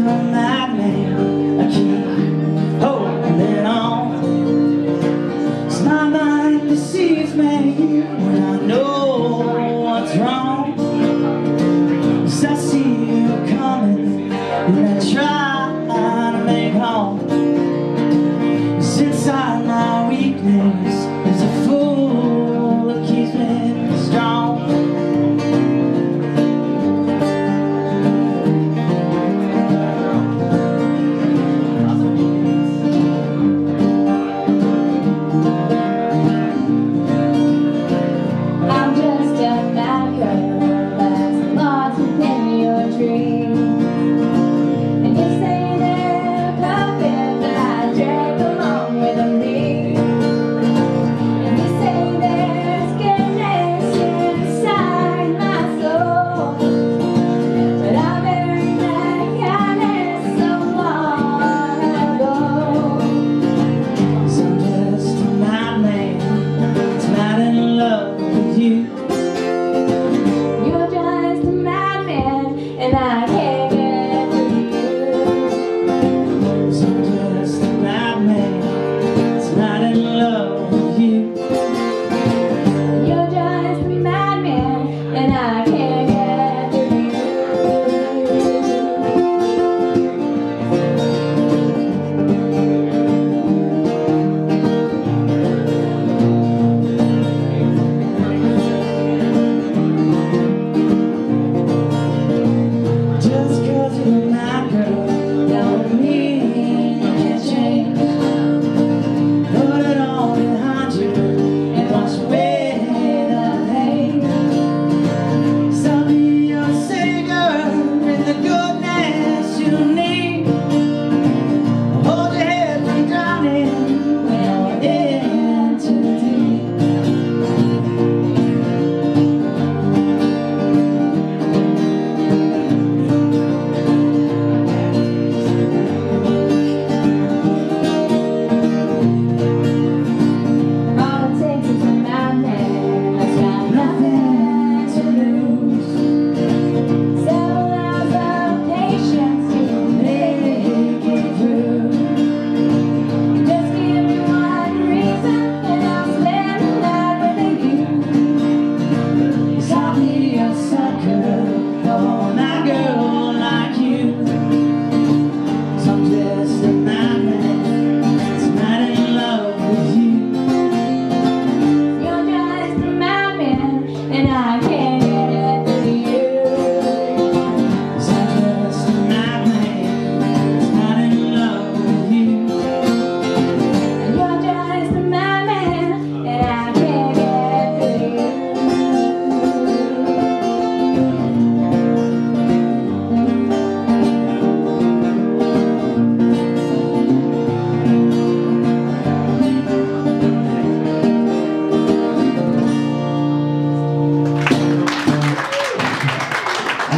to a nightmare I keep holding on my mind deceives me When I know what's wrong Cause I see you coming And I try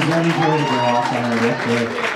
Johnny Girl, also heard it.